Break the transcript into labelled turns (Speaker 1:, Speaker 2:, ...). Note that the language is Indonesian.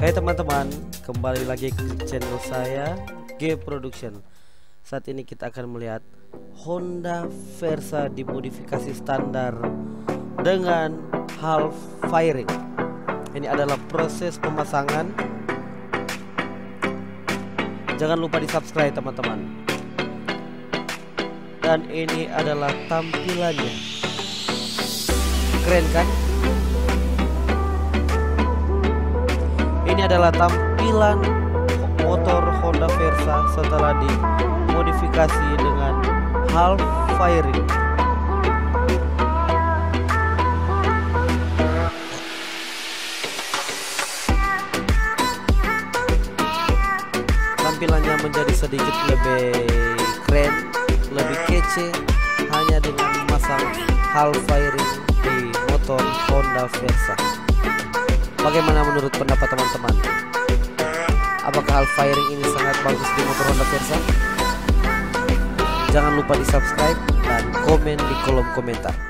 Speaker 1: Hai teman-teman, kembali lagi ke channel saya G Production. Saat ini kita akan melihat Honda Versa dimodifikasi standar dengan half firing. Ini adalah proses pemasangan. Jangan lupa di subscribe teman-teman. Dan ini adalah tampilannya. Keren kan? Ini adalah tampilan motor Honda Versa setelah dimodifikasi dengan half firing. Tampilannya menjadi sedikit lebih keren, lebih kece hanya dengan memasang half firing di motor Honda Versa. Bagaimana menurut pendapat teman-teman? Apakah half firing ini sangat bagus di motor Honda Versa? Jangan lupa di subscribe dan komen di kolom komentar.